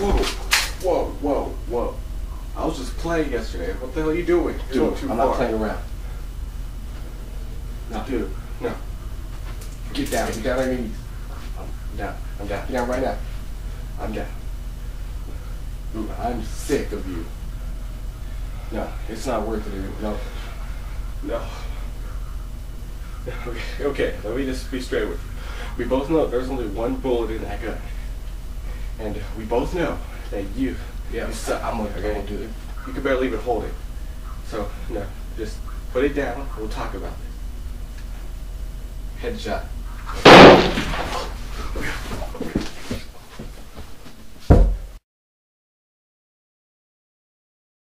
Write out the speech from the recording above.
Whoa, whoa, whoa, whoa. I was just playing yesterday. What the hell are you doing? You're Dude, I'm far. not playing around. No, dude, no. Get down. Get down on your knees. I'm down. I'm down. Get down right now. I'm down. Dude, I'm sick of you. No, it's not worth it. No. No. Okay, okay, let me just be straight with you. We both know there's only one bullet in that gun. And we both know that you, yeah. you suck. I'm gonna do it. You can barely even hold it. So, no, just put it down. We'll talk about it. Headshot.